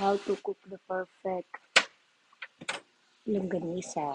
how to cook the perfect longganisa.